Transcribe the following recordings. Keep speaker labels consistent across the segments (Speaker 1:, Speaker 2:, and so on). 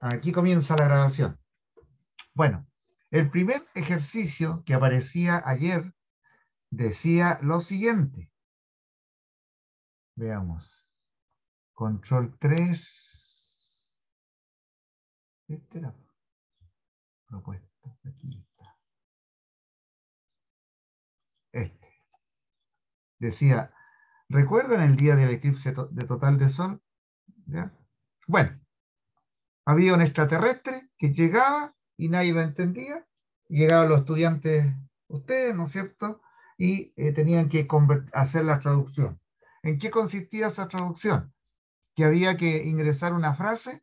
Speaker 1: aquí comienza la grabación. Bueno, el primer ejercicio que aparecía ayer decía lo siguiente. Veamos. Control 3. Este era propuesta. Aquí está. Este. Decía, ¿recuerdan el día del eclipse de total de sol? ¿Ya? Bueno, había un extraterrestre que llegaba y nadie lo entendía. Llegaban los estudiantes, ustedes, ¿no es cierto? Y eh, tenían que hacer la traducción. ¿En qué consistía esa traducción? Que había que ingresar una frase,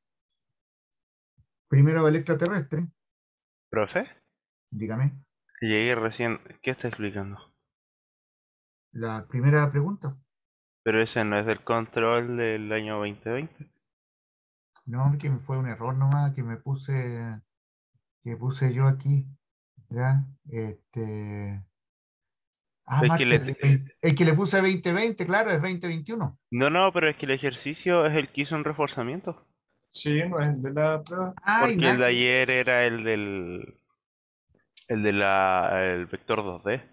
Speaker 1: primero el extraterrestre.
Speaker 2: ¿Profe?
Speaker 1: Dígame.
Speaker 2: Llegué recién. ¿Qué está explicando?
Speaker 1: La primera pregunta.
Speaker 2: Pero ese no es del control del año 2020.
Speaker 1: No, que fue un error nomás que me puse, que puse yo aquí. ¿Ya? Este. Ah,
Speaker 2: Es que le-
Speaker 1: el que le puse 2020, claro, es 2021.
Speaker 2: No, no, pero es que el ejercicio es el que hizo un reforzamiento.
Speaker 3: Sí, no es de la prueba.
Speaker 1: Ay,
Speaker 2: Porque el de ayer era el del. El de la. El vector 2D.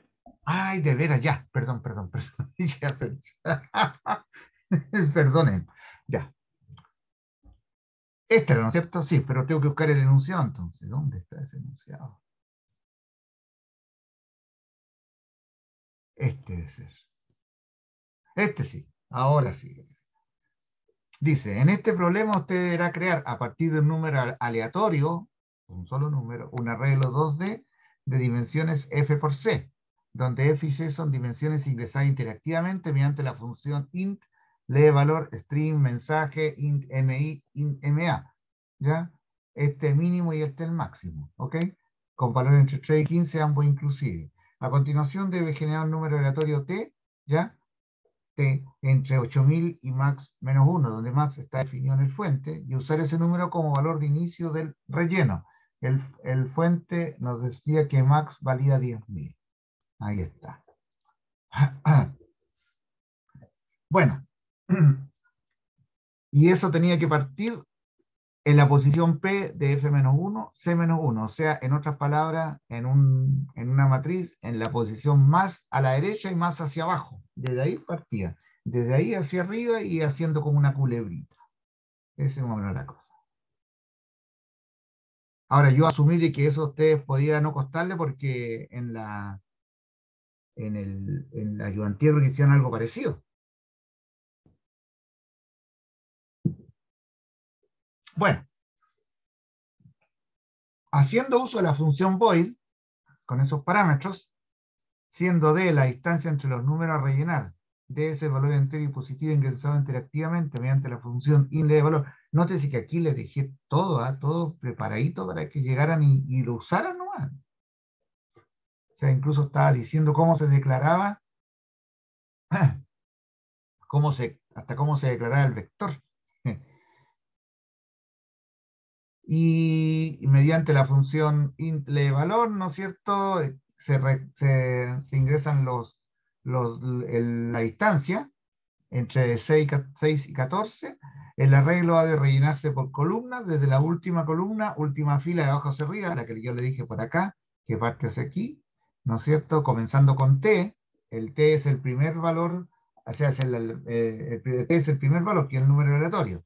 Speaker 1: Ay, de veras, ya, perdón, perdón, perdón. Ya, perdón. Perdonen, ya. Este era, ¿no es cierto? Sí, pero tengo que buscar el enunciado entonces. ¿Dónde está ese enunciado? Este debe ser. Este sí, ahora sí. Dice, en este problema usted deberá crear a partir de un número al- aleatorio, un solo número, un arreglo 2D de dimensiones f por c, donde f y c son dimensiones ingresadas interactivamente mediante la función int, lee valor, string, mensaje, int, mi, int, ma. ¿Ya? Este mínimo y este el máximo, ¿ok? Con valor entre 3 y 15, ambos inclusive. A continuación debe generar un número aleatorio t, ¿ya? T entre 8000 y max menos 1, donde max está definido en el fuente, y usar ese número como valor de inicio del relleno. El, el fuente nos decía que max valía 10.000. Ahí está. Bueno. Y eso tenía que partir en la posición P de F-1, C-1. O sea, en otras palabras, en, un, en una matriz, en la posición más a la derecha y más hacia abajo. Desde ahí partía. Desde ahí hacia arriba y haciendo como una culebrita. Esa es más la cosa. Ahora, yo asumí que eso a ustedes podía no costarle porque en la en, el, en la ayudantía hicieron algo parecido. Bueno, haciendo uso de la función void, con esos parámetros, siendo d la distancia entre los números a rellenar, d es el valor entero y positivo ingresado interactivamente mediante la función in de valor. Nótese que aquí les dejé todo, ¿ah? todo preparadito para que llegaran y, y lo usaran nomás. O sea, incluso estaba diciendo cómo se declaraba, cómo se, hasta cómo se declaraba el vector. Y, mediante la función int lee valor, ¿no es cierto? Se, re- se- ingresan los, los, la distancia entre 6 y ca- 6 y 14. El arreglo ha de rellenarse por columnas, desde la última columna, última fila de abajo hacia arriba, la que yo le dije por acá, que parte hacia aquí, ¿no es cierto? Comenzando con t, el t es el primer valor, o sea, es el, el, eh, t es el primer valor, que es el número aleatorio.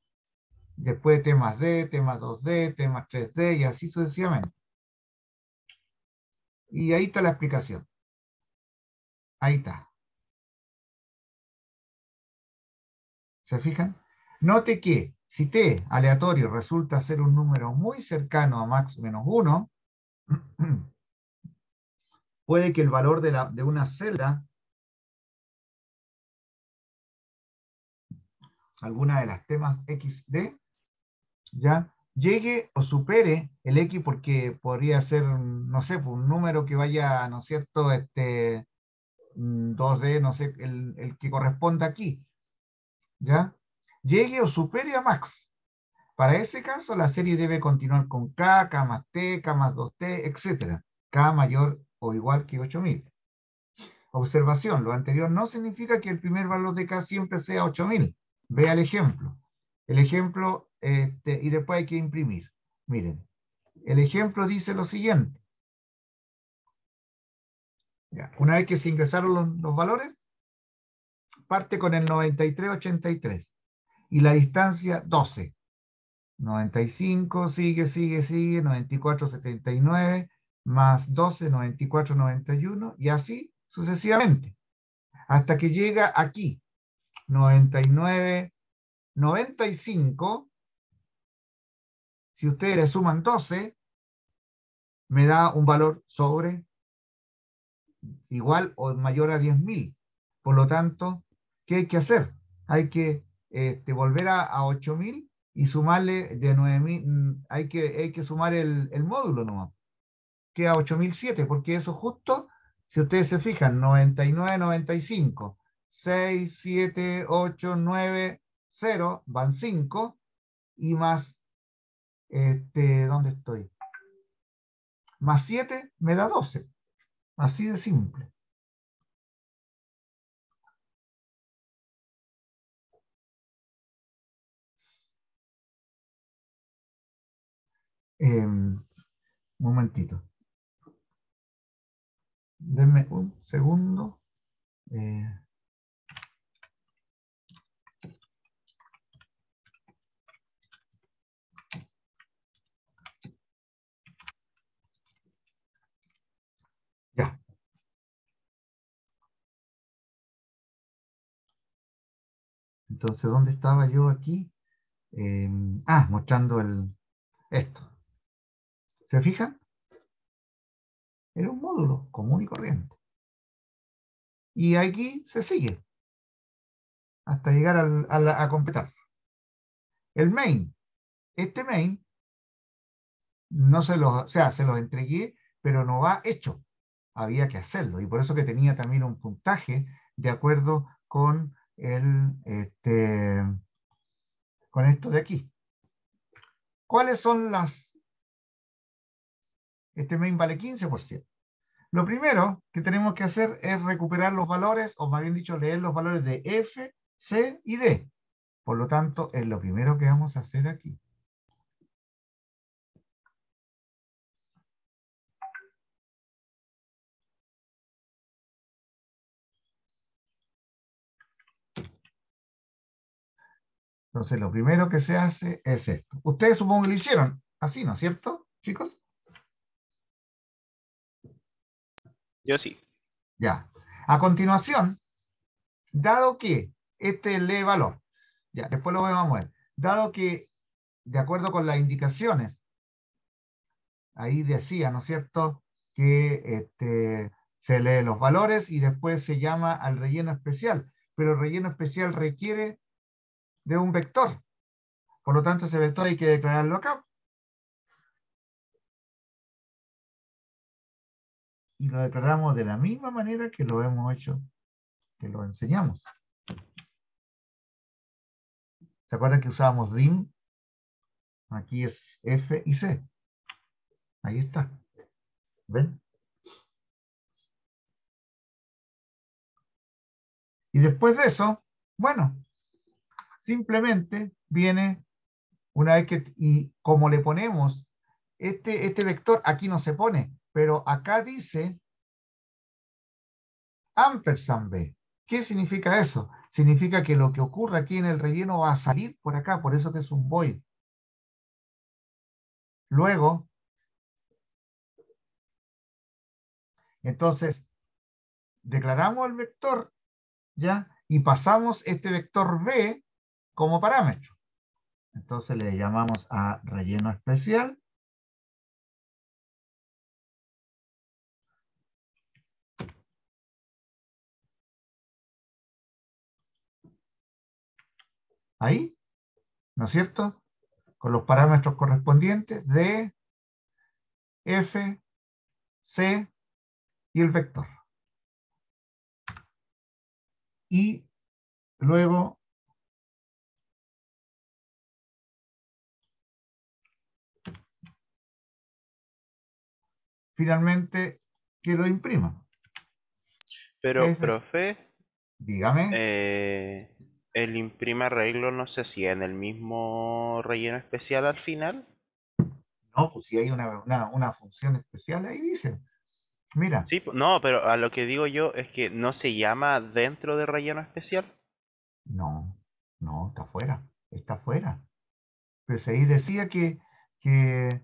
Speaker 1: Después t más d, t más 2d, t más 3d y así sucesivamente. Y ahí está la explicación. Ahí está. ¿Se fijan? Note que si t aleatorio resulta ser un número muy cercano a max menos 1, puede que el valor de, la, de una celda, alguna de las temas xd, ya llegue o supere el x porque podría ser, no sé, pues, un número que vaya, ¿no es cierto?, este, mm, 2D, no sé, el, el que corresponda aquí, ¿ya? Llegue o supere a max. Para ese caso, la serie debe continuar con k, k más t, k más 2t, etc. k mayor o igual que 8000. Observación, lo anterior no significa que el primer valor de k siempre sea 8000. Vea el ejemplo. El ejemplo, este, y después hay que imprimir. Miren, el ejemplo dice lo siguiente. Ya, una vez que se ingresaron los, los valores, parte con el 9383 y la distancia 12. 95, sigue, sigue, sigue, 94, 79, más 12, 94, 91, y así sucesivamente, hasta que llega aquí, 99, 95, si ustedes le suman 12, me da un valor sobre igual o mayor a 10.000. Por lo tanto, ¿qué hay que hacer? Hay que este, volver a, a 8.000 y sumarle de 9.000, mm, hay que, hay que sumar el, el módulo nomás. Queda 8.007, porque eso justo, si ustedes se fijan, 99, 95, 6, 7, 8, 9, 0, van 5, y más, este, ¿dónde estoy? Más 7 me da 12. Así de simple. Un momentito. Denme un segundo. Eh, ya. Entonces, ¿dónde estaba yo aquí? Eh, ah, mostrando el, esto. ¿Se fijan? Era un módulo común y corriente. Y aquí se sigue hasta llegar a completar. El main. Este main no se los, o sea, se los entregué, pero no va hecho. Había que hacerlo. Y por eso que tenía también un puntaje de acuerdo con el, este, con esto de aquí. ¿Cuáles son las? Este main vale 15%. Lo primero que tenemos que hacer es recuperar los valores, o más bien dicho, leer los valores de F, C y D. Por lo tanto, es lo primero que vamos a hacer aquí. Entonces, lo primero que se hace es esto. Ustedes supongo que lo hicieron así, ¿no es cierto, chicos?
Speaker 2: Yo sí.
Speaker 1: Ya. A continuación, dado que este lee valor, ya, después lo vamos a ver, dado que, de acuerdo con las indicaciones, ahí decía, ¿no es cierto?, que este, se lee los valores y después se llama al relleno especial, pero el relleno especial requiere de un vector. Por lo tanto, ese vector hay que declararlo acá. Y lo declaramos de la misma manera que lo hemos hecho, que lo enseñamos. ¿Se acuerdan que usábamos dim? Aquí es F y C. Ahí está. ¿Ven? Y después de eso, bueno, simplemente viene una vez que, y como le ponemos este, este vector, aquí no se pone, pero acá dice ampersand B. ¿Qué significa eso? Significa que lo que ocurre aquí en el relleno va a salir por acá, por eso que es un void. Luego, entonces, declaramos el vector, ¿ya? Y pasamos este vector B como parámetro. Entonces le llamamos a relleno especial. Ahí, ¿no es cierto? Con los parámetros correspondientes de F, C y el vector. Y luego finalmente que lo imprima.
Speaker 2: Pero,
Speaker 1: F.
Speaker 2: profe,
Speaker 1: Dígame.
Speaker 2: eh, el imprime arreglo no se hacía en el mismo relleno especial al final.
Speaker 1: No, pues si hay una, una, una función especial, ahí dice. Mira,
Speaker 2: Sí, no, pero a lo que digo yo es que no se llama dentro de relleno especial.
Speaker 1: no, no, está fuera, está fuera. Pues ahí decía que, que,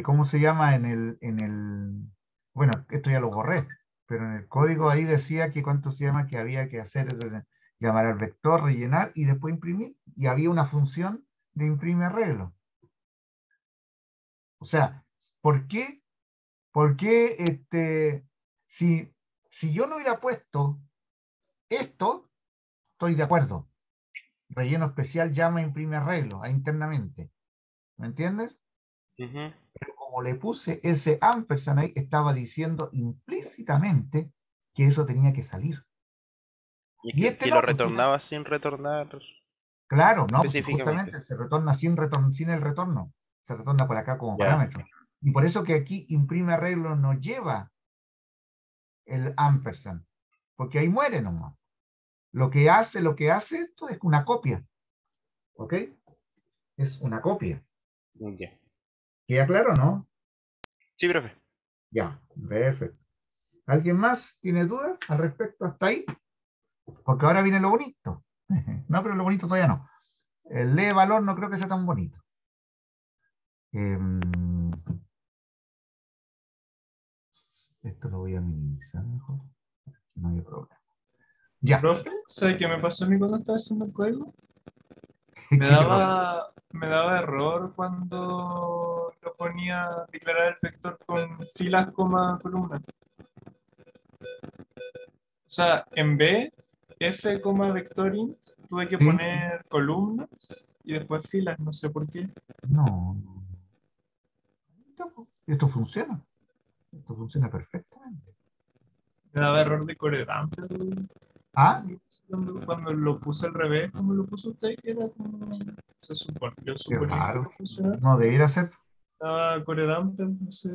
Speaker 1: ¿cómo se llama? En el, en el, bueno, esto ya lo borré, pero en el código ahí decía que cuánto se llama que había que hacer, eh, llamar al vector, rellenar y después imprimir, y había una función de imprime arreglo. O sea, ¿por qué? ¿Por qué este, si, si yo no hubiera puesto esto, estoy de acuerdo. Relleno especial llama imprime arreglo ahí internamente. ¿Me entiendes? Pero como le puse ese ampersand ahí, estaba diciendo implícitamente que eso tenía que salir.
Speaker 2: Y,
Speaker 1: Y
Speaker 2: que
Speaker 1: este
Speaker 2: si
Speaker 1: no,
Speaker 2: lo
Speaker 1: pues,
Speaker 2: retornaba sin retornar.
Speaker 1: Claro, no, pues, justamente se retorna sin, retorno, sin el retorno. Se retorna por acá como parámetro. Y por eso que aquí imprime arreglo no lleva el ampersand, porque ahí muere nomás. Lo que hace, lo que hace esto es una copia. ¿Ok? Es una copia.
Speaker 2: Ya.
Speaker 1: ¿Queda claro, no?
Speaker 2: Sí, profe.
Speaker 1: Ya, perfecto. ¿Alguien más tiene dudas al respecto hasta ahí? Porque ahora viene lo bonito. No, pero lo bonito todavía no. El lee valor no creo que sea tan bonito. Em, esto lo voy a minimizar mejor. No hay problema. Ya.
Speaker 3: Profe, ¿sabe qué me pasó a mí cuando estaba haciendo el código?
Speaker 1: ¿Qué
Speaker 3: Me daba, me daba error cuando lo ponía a declarar el vector con filas, coma, columnas. O sea, en B, f, coma, vector int, tuve que
Speaker 1: Sí.
Speaker 3: poner columnas y después filas, no sé por qué.
Speaker 1: No, no. Esto- Esto funciona. Esto funciona perfectamente.
Speaker 3: Me daba error de coredante.
Speaker 1: Ah,
Speaker 3: Cuando, cuando lo puse al revés, como lo puso usted, que era como. Se supone, yo suponía
Speaker 1: raro.
Speaker 3: que iba a funcionar.
Speaker 1: no debería ser
Speaker 3: Estaba coredante, no sé.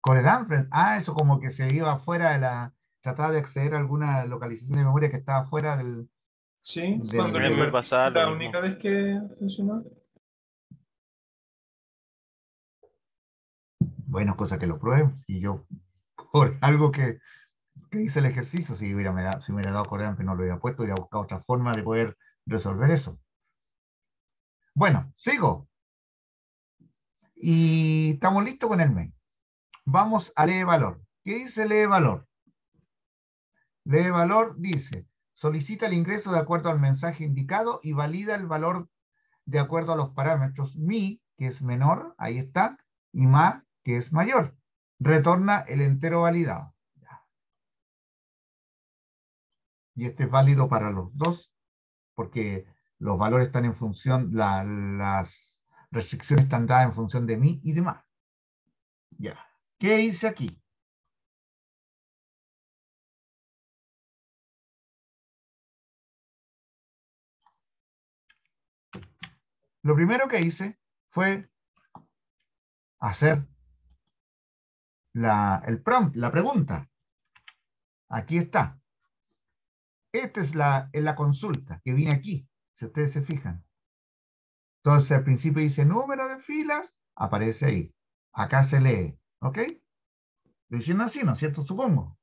Speaker 1: Core Dumper. Ah, eso como que se iba fuera de la. Trataba de acceder a alguna localización de memoria que estaba fuera del.
Speaker 3: Sí,
Speaker 1: Del-
Speaker 3: cuando
Speaker 1: mí
Speaker 2: me pasaba
Speaker 3: la
Speaker 2: mismo.
Speaker 3: única vez que funcionó.
Speaker 1: Bueno, cosa que lo prueben. Y yo, por algo que, que hice el ejercicio, si hubiera, me hubiera dado Core Dumper no lo hubiera puesto, hubiera buscado otra forma de poder resolver eso. Bueno, sigo. Y estamos listos con el mail. Vamos a lee valor. ¿Qué dice lee valor? Lee valor dice, solicita el ingreso de acuerdo al mensaje indicado y valida el valor de acuerdo a los parámetros mi, que es menor, ahí está, y ma, que es mayor. Retorna el entero validado. Y este es válido para los dos, porque los valores están en función, la- las restricciones están dadas en función de mi y de ma. Ya. ¿Qué hice aquí? Lo primero que hice fue hacer la, el prompt, la pregunta. Aquí está. Esta es la, es la consulta que viene aquí, si ustedes se fijan. Entonces al principio dice número de filas, aparece ahí. Acá se lee, ¿ok? Lo hicieron así, ¿no es cierto? Supongo.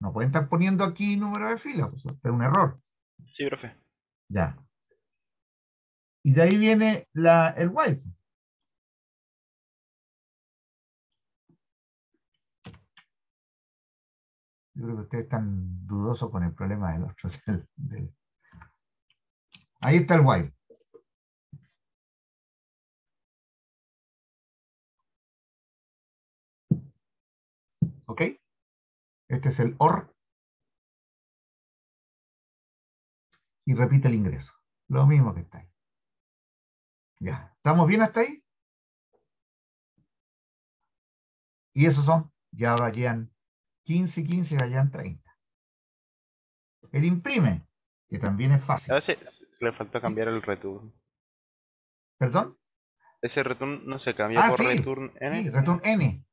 Speaker 1: No pueden estar poniendo aquí número de filas, pues es un error.
Speaker 2: Sí, profe.
Speaker 1: Ya. Y de ahí viene la, el while. Creo que ustedes están dudosos con el problema del otro. Ahí está el while. ¿Ok? Este es el OR. Y repite el ingreso. Lo mismo que está ahí. Ya. ¿Estamos bien hasta ahí? Y esos son, ya vayan 15 y 15, vayan 30. El imprime, que también es fácil.
Speaker 2: A veces se le faltó cambiar el return.
Speaker 1: ¿Perdón?
Speaker 2: Ese return no se cambió
Speaker 1: Ah,
Speaker 2: por
Speaker 1: sí,
Speaker 2: return n.
Speaker 1: Sí, return N.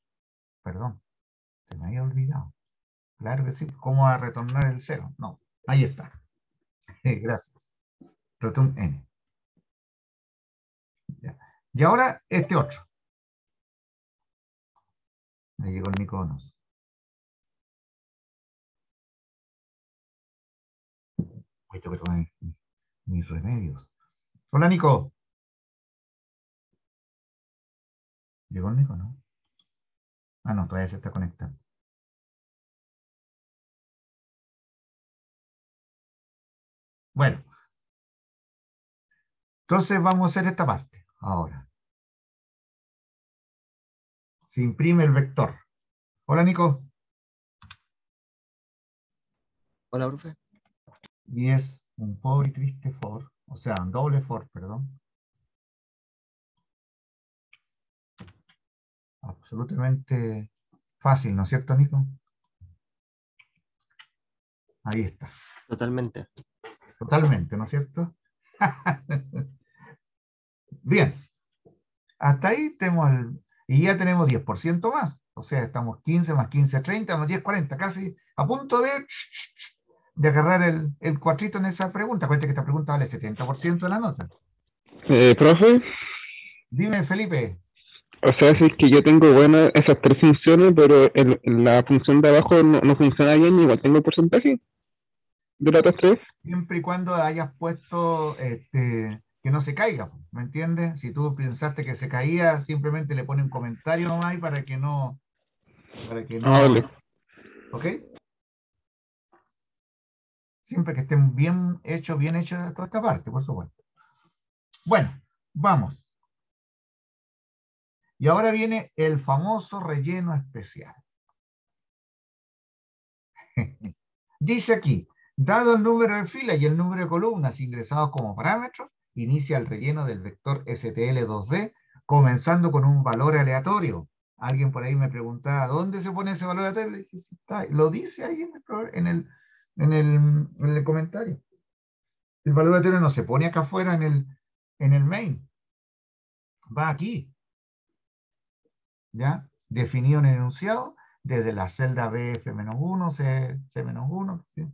Speaker 1: Perdón. Se me había olvidado. Claro que sí. ¿Cómo va a retornar el cero? No. Ahí está. Gracias. Return N. Ya. Y ahora este otro. Me llegó el Niconos. Hoy tengo que tomar mis, mis remedios. Hola, Nico. ¿Llegó el Nico, no? Ah, no, todavía se está conectando. Bueno. Entonces vamos a hacer esta parte ahora. Se imprime el vector. Hola, Nico.
Speaker 4: Hola, profe.
Speaker 1: Y es un pobre y triste for, o sea, un doble for, perdón. Absolutamente fácil, ¿no es cierto, Nico? Ahí está.
Speaker 4: Totalmente.
Speaker 1: Totalmente, ¿no es cierto? Bien. Hasta ahí tenemos el, y ya tenemos 10% más. O sea, estamos 15 más 15, 30, más 10, 40, casi a punto de, de agarrar el, el cuatrito en esa pregunta. Cuenta que esta pregunta vale 70% de la nota.
Speaker 5: Eh, profe,
Speaker 1: Dime, Felipe.
Speaker 5: o sea, si es que yo tengo buenas esas tres funciones, pero el- la función de abajo no, no funciona bien, igual tengo porcentaje de las tres.
Speaker 1: Siempre y cuando hayas puesto este, que no se caiga, ¿me entiendes? Si tú pensaste que se caía, simplemente le pone un comentario nomás para que no. Para que no.
Speaker 5: Ah, vale.
Speaker 1: ¿Ok? Siempre que estén bien hechos, bien hechos toda esta parte, por supuesto. Bueno, vamos. Y ahora viene el famoso relleno especial. Dice aquí, dado el número de filas y el número de columnas ingresados como parámetros, inicia el relleno del vector STL2D, comenzando con un valor aleatorio. Alguien por ahí me preguntaba, ¿dónde se pone ese valor aleatorio? Lo dice ahí en el, en el, en el, en el comentario. El valor aleatorio no se pone acá afuera en el, en el main. Va aquí. ¿Ya? Definido en el enunciado desde la celda BF-1, C, C-1. ¿sí?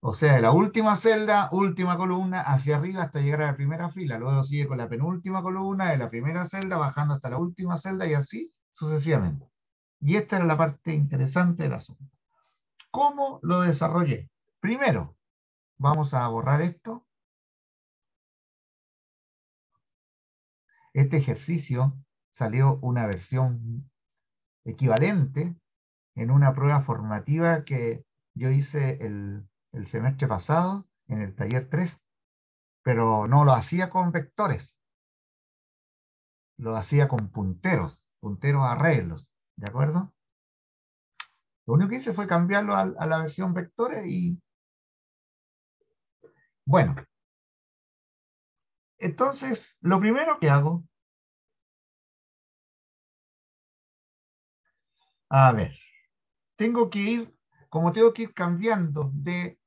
Speaker 1: O sea, de la última celda, última columna, hacia arriba hasta llegar a la primera fila. Luego sigue con la penúltima columna de la primera celda, bajando hasta la última celda y así sucesivamente. Y esta era la parte interesante del asunto. ¿Cómo lo desarrollé? Primero, vamos a borrar esto. Este ejercicio salió una versión equivalente en una prueba formativa que yo hice el, semestre pasado en el taller 3, pero no lo hacía con vectores, lo hacía con punteros, punteros arreglos, ¿de acuerdo? Lo único que hice fue cambiarlo a, la versión vectores y... Bueno. Entonces, lo primero que hago... A ver, tengo que ir, como tengo que ir cambiando de,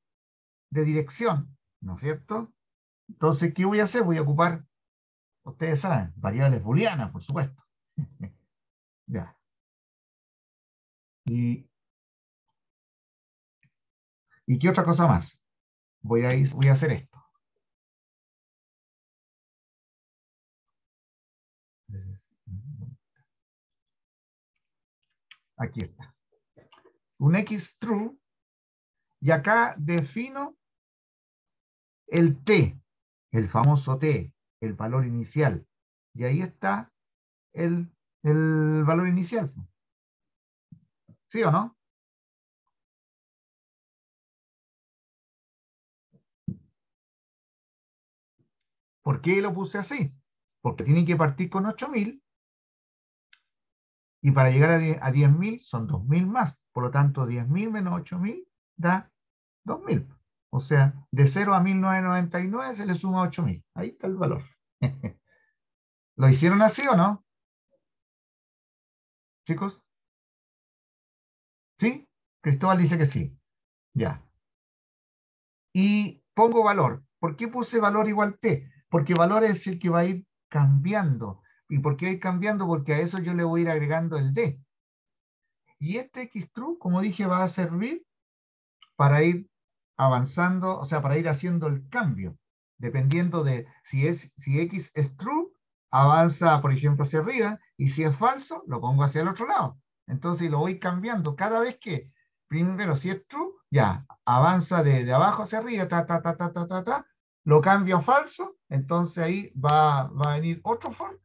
Speaker 1: de dirección, ¿no es cierto? Entonces, ¿qué voy a hacer? Voy a ocupar, ustedes saben, variables booleanas, por supuesto. ya. Y, ¿Y qué otra cosa más? Voy a, hacer esto. Aquí está. Un X true. Y acá defino el T, el famoso T, el valor inicial. Y ahí está el, el valor inicial. ¿Sí o no? ¿Por qué lo puse así? Porque tiene que partir con 8000 y para llegar a 10 a 10.000 son 2.000 más. Por lo tanto, 10.000 menos 8.000 da 2.000. O sea, de 0 a 1.999 se le suma 8.000. Ahí está el valor. ¿Lo hicieron así o no? Chicos. ¿Sí? Cristóbal dice que sí. Ya. Y pongo valor. ¿Por qué puse valor igual T? Porque valor es el que va a ir cambiando. ¿Y por qué va a ir cambiando? Porque a eso yo le voy a ir agregando el D. Y este X true, como dije, va a servir para ir avanzando, o sea, para ir haciendo el cambio. dependiendo de si, es, si X es true, avanza, por ejemplo, hacia arriba, y si es falso, lo pongo hacia el otro lado. Entonces lo voy cambiando cada vez que, primero, si es true, ya, avanza de, de abajo hacia arriba, ta, ta, ta, ta, ta, ta, ta, lo cambio a falso, entonces ahí va, va a venir otro for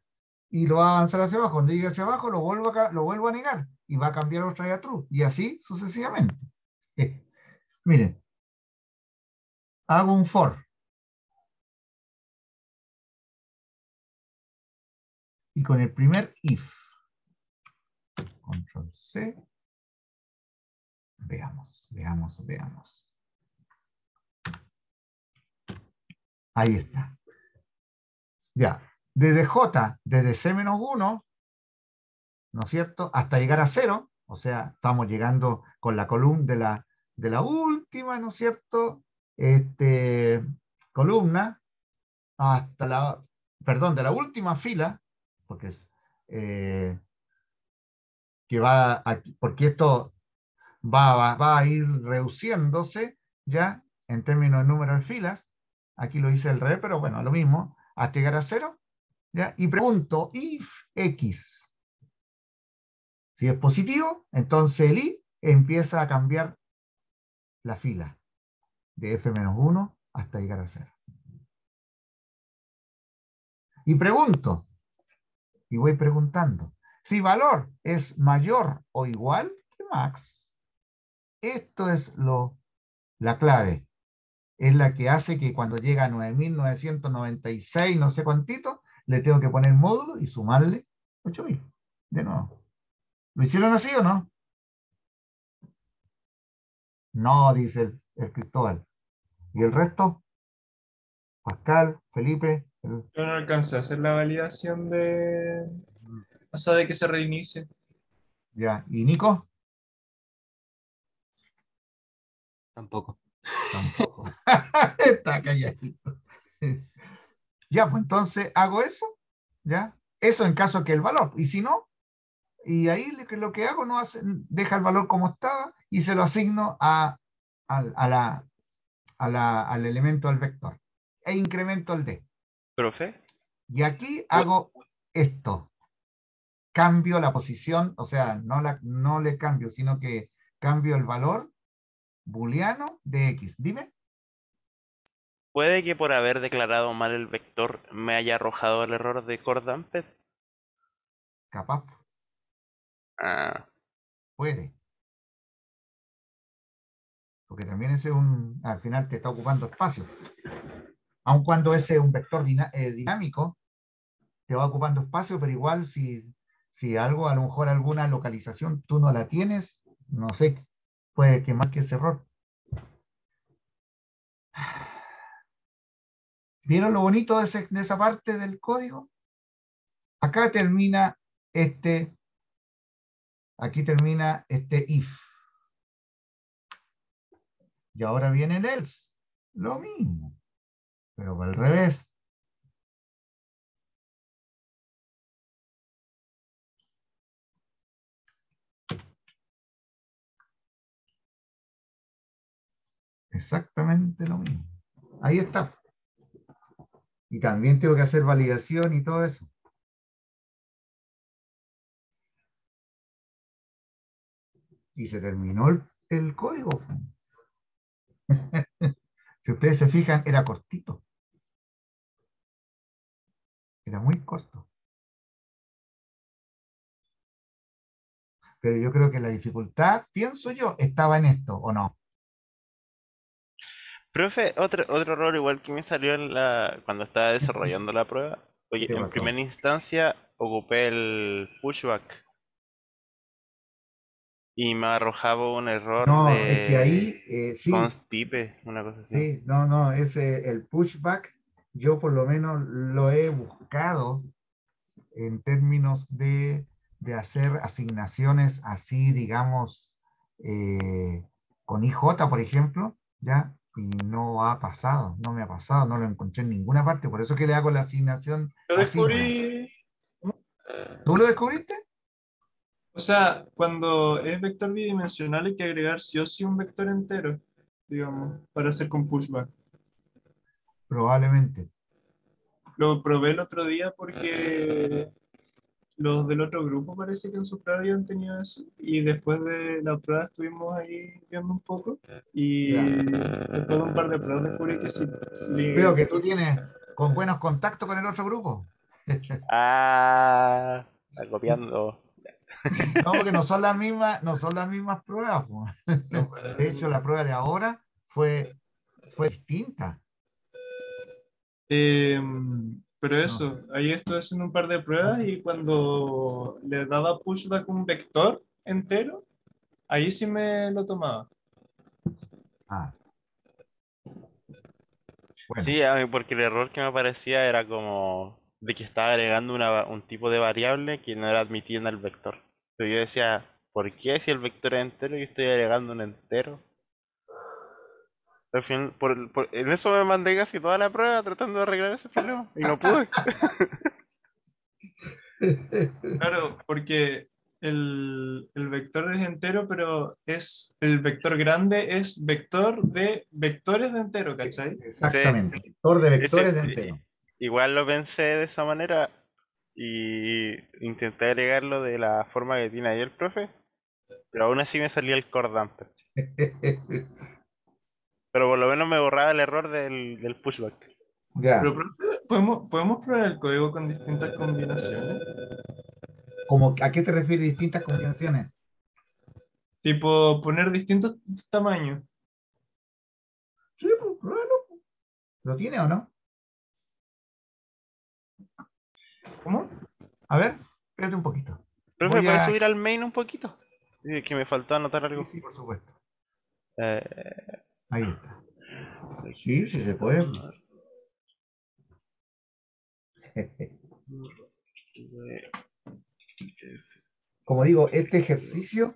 Speaker 1: y lo va a avanzar hacia abajo. Cuando llegue hacia abajo, lo vuelvo a, lo vuelvo a negar y va a cambiar otra vez a true, y así sucesivamente. Eh, miren, hago un for. Y con el primer if, control C, veamos, veamos, veamos. Ahí está. Ya, desde J, desde C menos 1, ¿no es cierto? Hasta llegar a 0, o sea, estamos llegando con la columna de la, de la última, ¿no es cierto? Este, columna, hasta la, perdón, de la última fila, porque es, eh, que va aquí, porque esto va, va, va a ir reduciéndose ya en términos de número de filas. Aquí lo hice al revés, pero bueno, lo mismo, hasta llegar a cero. ¿ya? Y pregunto, if x, si es positivo, entonces el i empieza a cambiar la fila de f-1 hasta llegar a cero. Y pregunto, y voy preguntando, si valor es mayor o igual que max, esto es lo, la clave. Es la que hace que cuando llega a 9.996, no sé cuántito, le tengo que poner módulo y sumarle 8.000. De nuevo. ¿Lo hicieron así o no? No, dice el, el Cristóbal. ¿Y el resto? Pascal, Felipe. el-
Speaker 3: Yo no alcancé a hacer la validación de. O sea, de que se reinicie.
Speaker 1: ya. ¿Y Nico?
Speaker 4: Tampoco.
Speaker 1: Tampoco. Está calladito. Ya, pues entonces hago eso, ¿ya? Eso en caso que el valor. Y si no, y ahí lo que, lo que hago no hace, deja el valor como estaba y se lo asigno a, al- a la, a la- al elemento del vector. E incremento el D.
Speaker 2: Profe,
Speaker 1: Y aquí hago esto. Cambio la posición, o sea, no, la, no le cambio, sino que cambio el valor booleano de X. Dime.
Speaker 2: ¿puede que por haber declarado mal el vector me haya arrojado el error de Cordamped?
Speaker 1: Capaz.
Speaker 2: Ah,
Speaker 1: Puede. Porque también ese es un, al final te está ocupando espacio. Aun cuando ese es un vector eh, dinámico, te va ocupando espacio, pero igual si, si algo, a lo mejor alguna localización tú no la tienes, no sé, puede que marque ese error. ¿Vieron lo bonito de, esa parte del código? Acá termina este Aquí termina este if. Y ahora viene el else. Lo mismo. Pero al revés. Exactamente lo mismo. Ahí está. Y también tengo que hacer validación y todo eso. y se terminó el, código. si ustedes se fijan, era cortito. Era muy corto. Pero yo creo que la dificultad, pienso yo, estaba en esto, ¿o no?
Speaker 2: Profe, otro, otro error igual que me salió en la, cuando estaba desarrollando la prueba. Oye,
Speaker 1: ¿Qué
Speaker 2: en
Speaker 1: pasó?
Speaker 2: primera instancia ocupé el pushback y me arrojaba un error
Speaker 1: No,
Speaker 2: de
Speaker 1: es que ahí, eh, sí,
Speaker 2: constipe, una cosa así.
Speaker 1: sí, no, no, ese, el pushback, yo por lo menos lo he buscado en términos de, de hacer asignaciones así, digamos, eh, con IJ, por ejemplo, ¿ya? Y no ha pasado, no me ha pasado, no lo encontré en ninguna parte, por eso que le hago la asignación. Así,
Speaker 3: descubrí.
Speaker 1: ¿Tú lo descubriste?
Speaker 3: O sea, cuando es vector bidimensional hay que agregar sí o sí un vector entero, digamos, para hacer con pushback.
Speaker 1: probablemente.
Speaker 3: Lo probé el otro día porque los del otro grupo parece que en su prueba habían tenido eso. Y después de la prueba estuvimos ahí viendo un poco. Y
Speaker 1: Ya.
Speaker 3: después de un par de pruebas descubrí que sí.
Speaker 1: Veo que tú tienes con buenos contactos con el otro grupo.
Speaker 2: Ah, está copiando.
Speaker 1: No, porque no son las mismas, no son las mismas pruebas. po. De hecho, la prueba de ahora fue, fue distinta.
Speaker 3: Eh, pero eso, ahí estuve haciendo un par de pruebas y cuando le daba pushback un vector entero, ahí sí me lo tomaba.
Speaker 1: Ah. Bueno,
Speaker 2: Sí, a mí porque el error que me aparecía era como de que estaba agregando una un tipo de variable que no era admitida en el vector. Pero yo decía, ¿por qué si el vector es entero y estoy agregando un entero? Al fin, por, por- en eso me mandé casi toda la prueba tratando de arreglar ese problema y no pude.
Speaker 3: Claro, porque el, el vector es entero, pero es el vector grande es vector de vectores de entero, ¿cachai?
Speaker 1: exactamente. Vector de vectores de entero.
Speaker 2: Igual lo pensé de esa manera y intenté agregarlo de la forma que tiene ahí el profe, pero aún así me salía el core dumper. Pero por lo menos me borraba el error del, del pushback.
Speaker 1: Ya,
Speaker 3: Pero, profe, ¿podemos, ¿podemos probar el código con distintas combinaciones?
Speaker 1: como, ¿a qué te refieres distintas combinaciones?
Speaker 3: Tipo, poner distintos tamaños.
Speaker 1: Sí, pues, pruébalo. ¿Lo tiene o no?
Speaker 3: ¿Cómo?
Speaker 1: A ver, espérate un poquito. Voy
Speaker 2: ¿puedes
Speaker 1: a-
Speaker 2: subir al main un poquito? Sí, Que me faltó anotar algo.
Speaker 1: Sí, sí, por supuesto.
Speaker 2: Eh,
Speaker 1: Ahí está. Sí, sí se puede. Como digo, este ejercicio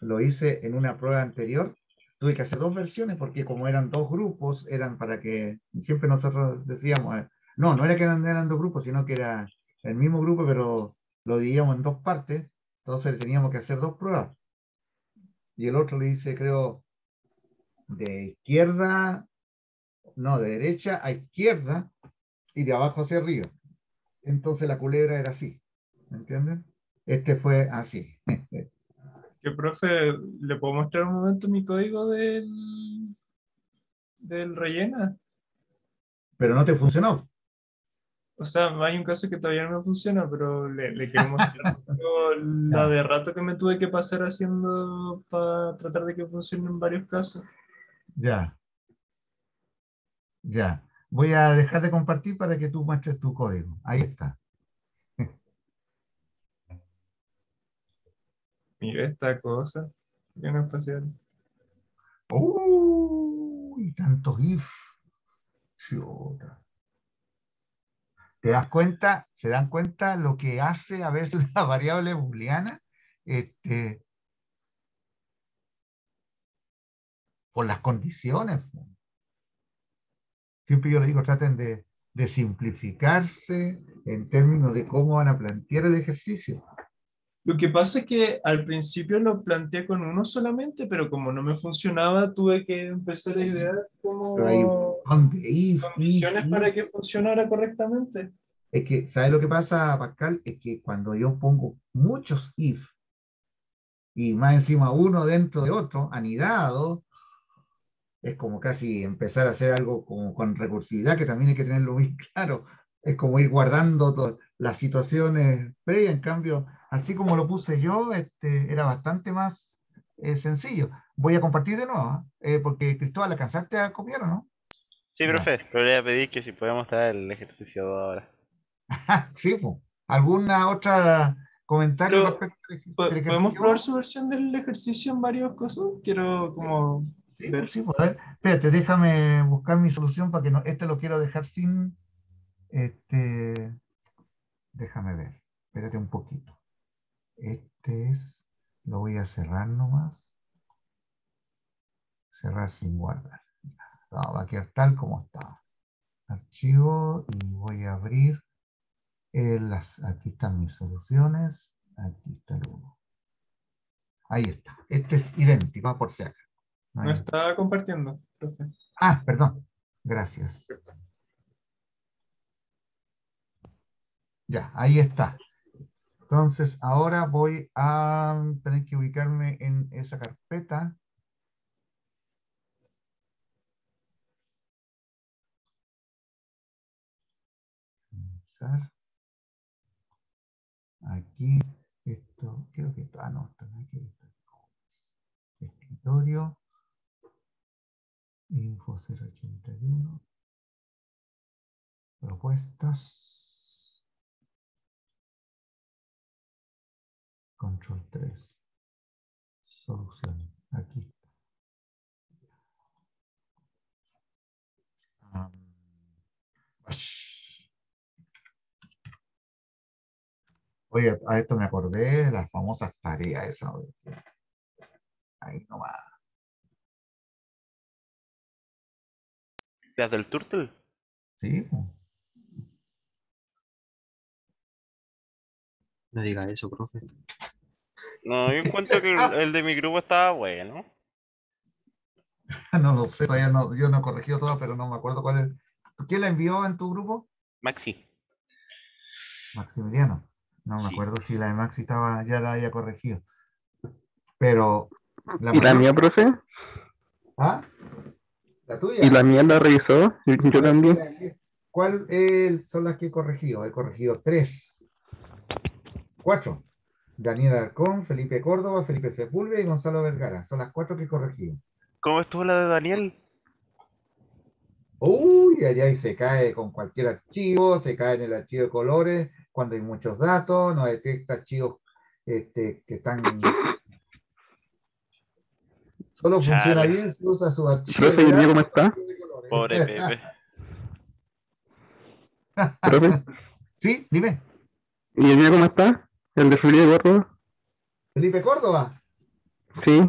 Speaker 1: lo hice en una prueba anterior. Tuve que hacer dos versiones porque como eran dos grupos, eran para que siempre nosotros decíamos, eh, no, no era que eran, eran dos grupos, sino que era el mismo grupo, pero lo dividíamos en dos partes. Entonces teníamos que hacer dos pruebas. Y el otro le hice, creo, de izquierda, no, de derecha a izquierda y de abajo hacia arriba. Entonces la culebra era así. ¿Me entienden? Este fue así.
Speaker 3: Que profe, ¿le puedo mostrar un momento mi código del, del rellena?
Speaker 1: Pero no te funcionó.
Speaker 3: O sea, hay un caso que todavía no me funciona, pero le, le quiero mostrar la de rato que me tuve que pasar haciendo para tratar de que funcione en varios casos.
Speaker 1: Ya. Ya. Voy a dejar de compartir para que tú muestres tu código. Ahí está.
Speaker 3: Mira esta cosa. Bien espacial.
Speaker 1: Uy, tantos if. Chuta. ¿Te das cuenta? ¿Se dan cuenta lo que hace a veces la variable booleana? Este, por las condiciones. Siempre yo le digo, traten de, de simplificarse en términos de cómo van a plantear el ejercicio.
Speaker 3: Lo que pasa es que al principio lo planteé con uno solamente, pero como no me funcionaba, tuve que empezar a idear como condiciones
Speaker 1: if.
Speaker 3: para que funcionara correctamente.
Speaker 1: Es que, ¿sabes lo que pasa, Pascal? Es que cuando yo pongo muchos if y más encima uno dentro de otro, anidado, es como casi empezar a hacer algo como con recursividad, que también hay que tenerlo muy claro. Es como ir guardando las situaciones previas. En cambio, así como lo puse yo, este, era bastante más eh, sencillo. Voy a compartir de nuevo, ¿ah? Eh, porque Cristóbal, ¿alcanzaste a copiar o no?
Speaker 2: sí, profe, le voy a pedir que si podemos traer el ejercicio ahora.
Speaker 1: Ah, sí. ¿Alguna otra comentario
Speaker 3: Pero,
Speaker 1: respecto al ej-
Speaker 3: Po-
Speaker 1: al
Speaker 3: ¿Podemos
Speaker 1: ejercicio?
Speaker 3: probar su versión del ejercicio en varias cosas? Quiero como...
Speaker 1: Sí, pues sí, pues, a ver, espérate, déjame buscar mi solución para que no, este lo quiero dejar sin, este, déjame ver, espérate un poquito. Este es, lo voy a cerrar nomás. Cerrar sin guardar. No, va a quedar tal como estaba. Archivo y voy a abrir eh, las, aquí están mis soluciones, aquí está el uno. Ahí está, este es idéntico, por si acaso. No
Speaker 3: está compartiendo, profe.
Speaker 1: Ah, perdón. Gracias. Ya, ahí está. Entonces, ahora voy a tener que ubicarme en esa carpeta. Aquí, esto, creo que esto, ah, no, esto no hay que esto. Escritorio. Info 081. Propuestas. Control 3. Solución. Aquí ash. Oye, a esto me acordé de las famosas tareas esas. Ahí nomás.
Speaker 2: ¿Las del Turtle?
Speaker 1: Sí, po.
Speaker 4: No diga eso, profe.
Speaker 2: No, yo encuentro que el, el de mi grupo estaba bueno.
Speaker 1: no lo sé, todavía no, yo no he corregido todas, pero no me acuerdo cuál es. ¿Quién la envió en tu grupo?
Speaker 2: Maxi.
Speaker 1: Maximiliano. No me
Speaker 2: Sí.
Speaker 1: acuerdo si la de Maxi estaba, ya la había corregido. Pero la
Speaker 5: ¿Y la mía, profe?
Speaker 1: ¿Ah? ¿La tuya?
Speaker 5: ¿Y la mía la revisó? Y Yo también.
Speaker 1: ¿Cuál eh, son las que he corregido? He corregido tres. Cuatro. Daniel Arcón, Felipe Córdoba, Felipe Sepúlveda y Gonzalo Vergara. Son las cuatro que he corregido.
Speaker 2: ¿Cómo estuvo la de Daniel?
Speaker 1: Uy, allá y se cae con cualquier archivo, se cae en el archivo de colores, cuando hay muchos datos, no detecta archivos este, que están... Solo
Speaker 2: Chale.
Speaker 1: funciona bien si usa su archivo
Speaker 5: Profe, ¿y el mío cómo está?
Speaker 2: Pobre Pepe.
Speaker 5: Profe,
Speaker 1: Sí, dime.
Speaker 5: ¿y el mío cómo está? ¿El de Felipe Gordo?
Speaker 1: Felipe Córdoba,
Speaker 5: Sí.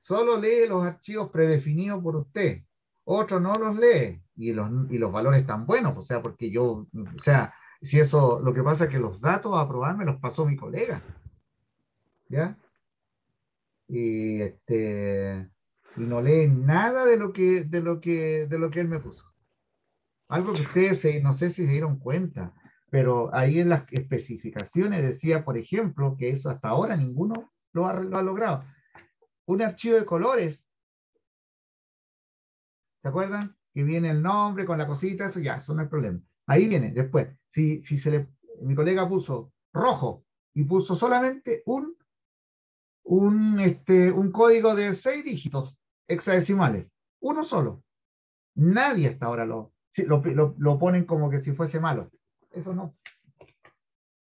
Speaker 1: solo lee los archivos predefinidos por usted. Otro no los lee y los, y los valores están buenos, o sea, porque yo, o sea, si eso, lo que pasa es que los datos a probar me los pasó mi colega. ¿Ya? Y este y no lee nada de lo que, de lo que, de lo que él me puso. Algo que ustedes se- no sé si se dieron cuenta, pero ahí en las especificaciones decía, por ejemplo, que eso hasta ahora ninguno lo ha, lo ha logrado. Un archivo de colores. ¿Se acuerdan? Que viene el nombre con la cosita, eso ya, eso no es problema. Ahí viene, después, si, si se le, mi colega puso rojo y puso solamente un, un, este, un código de seis dígitos hexadecimales, uno solo. Nadie hasta ahora lo, lo, lo- lo ponen como que si fuese malo. Eso no,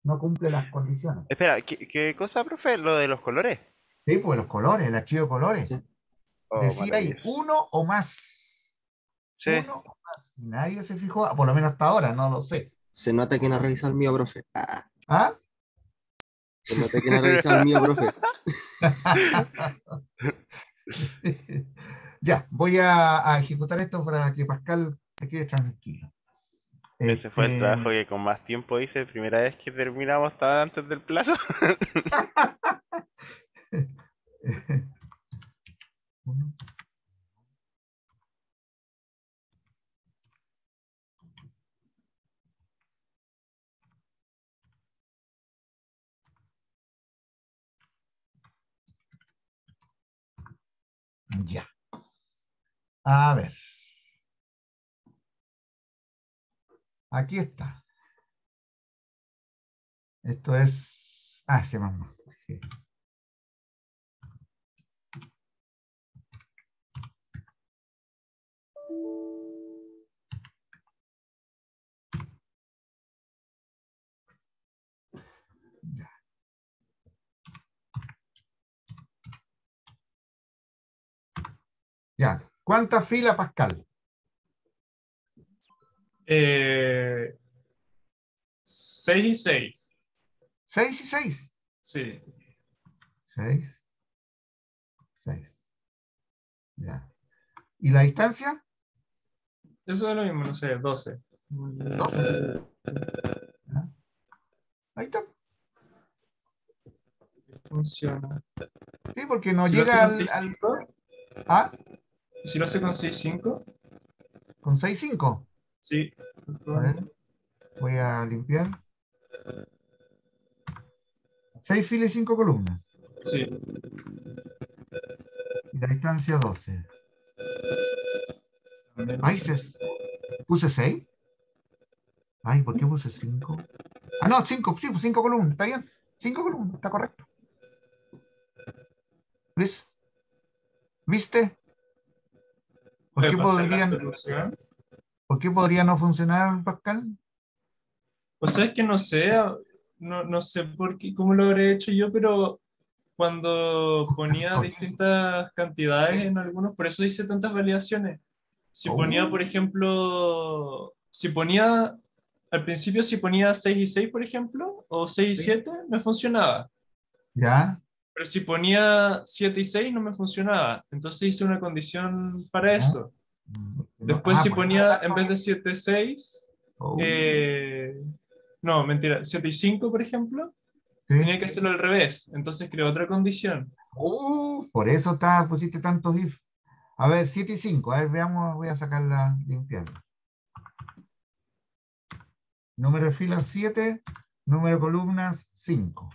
Speaker 1: no cumple las condiciones.
Speaker 2: Espera, ¿qué, qué cosa, profe? Lo de los colores.
Speaker 1: Sí, pues los colores, el archivo de colores.
Speaker 4: Sí.
Speaker 2: Oh,
Speaker 1: Decía ahí uno o más.
Speaker 2: Sí.
Speaker 1: Uno o más. Y nadie se fijó, por lo menos hasta ahora, no lo sé.
Speaker 4: Se nota que no ha revisado el mío, profe. Ah,
Speaker 1: ¿Ah?
Speaker 4: Profe.
Speaker 1: ya, voy a, a ejecutar esto para que Pascal se quede tranquilo.
Speaker 2: Ese fue el
Speaker 1: Este,
Speaker 2: trabajo que con más tiempo hice. Primera vez que terminamos estaba antes del plazo.
Speaker 1: Uno. Ya. A ver. Aquí está. Esto es. Ah, se sí. Ya. ¿Cuántas filas, Pascal?
Speaker 3: Eh, 6 y 6.
Speaker 1: ¿Seis y seis?
Speaker 3: Sí.
Speaker 1: Seis. Seis. Ya. ¿Y la distancia?
Speaker 3: Eso es lo mismo, no sé, 12.
Speaker 1: Doce. Ya. Ahí está.
Speaker 3: Funciona.
Speaker 1: Sí, porque no
Speaker 3: si
Speaker 1: llega al, al-
Speaker 3: 6, 5,
Speaker 1: Ah,
Speaker 3: si lo hace con 6, 5,
Speaker 1: con 6, 5.
Speaker 3: Sí.
Speaker 1: A ver, voy a limpiar. 6 filas y 5 columnas.
Speaker 3: Sí.
Speaker 1: Y la distancia 12. Ay, se- puse 6. Ay, ¿por qué puse 5? Ah, no, 5, sí, 5 columnas, está bien. 5 columnas, está correcto. ¿Ves? ¿Viste? ¿Por
Speaker 3: ¿Puede
Speaker 1: qué, podrían? ¿Por qué podría no funcionar, Pascal?
Speaker 3: O sea, es que no sé, no, no sé por qué, cómo lo habré hecho yo, pero cuando ponía distintas cantidades en algunos, por eso hice tantas validaciones. Si
Speaker 1: Oh.
Speaker 3: ponía, por ejemplo, si ponía, al principio si ponía 6 y 6, por ejemplo, o 6 y
Speaker 1: Sí.
Speaker 3: 7, me funcionaba.
Speaker 1: ¿Ya?
Speaker 3: Pero si ponía 7 y 6, no me funcionaba. Entonces hice una condición para
Speaker 1: Ya.
Speaker 3: eso. Después
Speaker 1: ah,
Speaker 3: si ponía, en vez de 7, 6,
Speaker 1: Oh,
Speaker 3: eh, no, mentira, 7 y 5, por ejemplo,
Speaker 1: sí.
Speaker 3: tenía que hacerlo al revés. Entonces creó otra condición.
Speaker 1: Uh, por eso está, pusiste tantos if. A ver, 7 y 5. A ver, veamos, voy a sacarla limpiarla. Número de filas 7, número de columnas 5.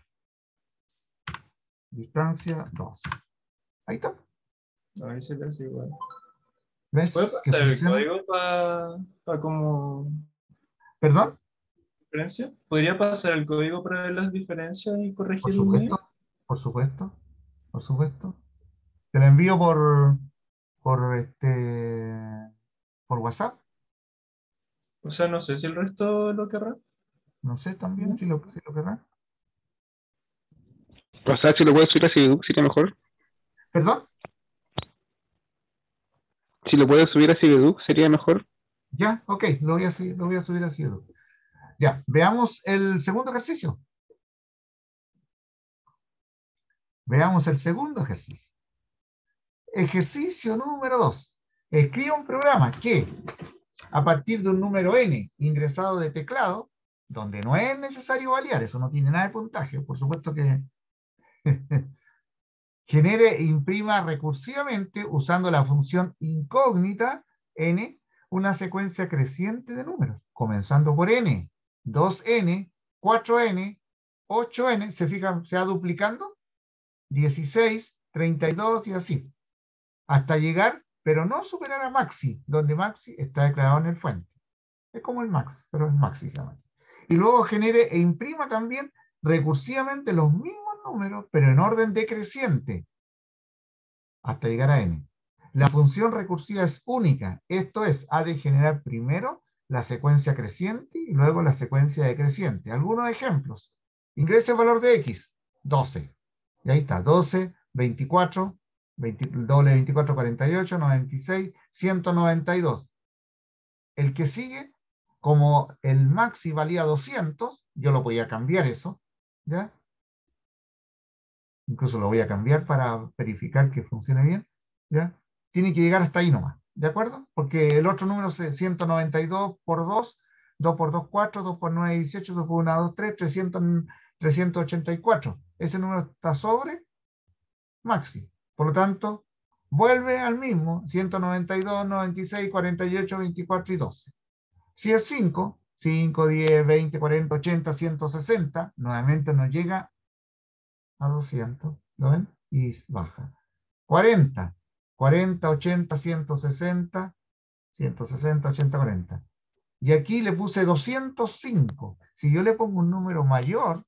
Speaker 1: Distancia 2. Ahí está.
Speaker 3: Ahí se le hace igual.
Speaker 1: ¿Ves?
Speaker 3: ¿Puede pasar el código para como
Speaker 1: ¿Perdón?
Speaker 3: diferencia? ¿Podría pasar el código para ver las diferencias y
Speaker 1: Por
Speaker 3: corregir mío?
Speaker 1: supuesto. Por supuesto. Por supuesto. Te la envío por, por este, por WhatsApp.
Speaker 3: O sea, no sé si el resto lo querrá.
Speaker 1: No sé también si lo, si lo querrá.
Speaker 5: O sea, si lo puedes subir a Cividuc sería mejor.
Speaker 1: ¿Perdón?
Speaker 5: Si lo puedes subir a Cividuc sería mejor.
Speaker 1: Ya, ok, lo voy a, subir- lo voy a subir. Edu. Ya, veamos el segundo ejercicio. Veamos el segundo ejercicio. Ejercicio número 2. Escribe un programa que, a partir de un número n ingresado de teclado, donde no es necesario validar, eso no tiene nada de puntaje, por supuesto que genere e imprima recursivamente usando la función incógnita n una secuencia creciente de números, comenzando por n, 2n, 4n, 8n, se fijan, se va duplicando, 16, 32 y así, hasta llegar, pero no superar a maxi, donde maxi está declarado en el fuente. Es como el max, pero es maxi se llama. Y luego genere e imprima también recursivamente los mismos números, pero en orden decreciente, hasta llegar a n. La función recursiva es única, esto es, ha de generar primero la secuencia creciente y luego la secuencia decreciente. Algunos ejemplos. Ingrese el valor de x, 12. Y ahí está, 12, 24, 20 doble 24, 48, 96, 192. El que sigue, como el maxi valía 200, yo lo podía cambiar eso, ¿ya? Incluso lo voy a cambiar para verificar que funcione bien, ¿ya? Tiene que llegar hasta ahí nomás, ¿de acuerdo? Porque el otro número es 192 por 2, 2 por 2, 4, 2 por 9, 18, 2 por 1, 2, 3, 300, 384. Ese número está sobre maxi. Por lo tanto, vuelve al mismo, 192, 96, 48, 24 y 12. Si es 5, 5, 10, 20, 40, 80, 160, nuevamente nos llega a 200, ¿lo ven? Y baja. 40, 40, 80, 160, 160, 80, 40. Y aquí le puse 205. Si yo le pongo un número mayor,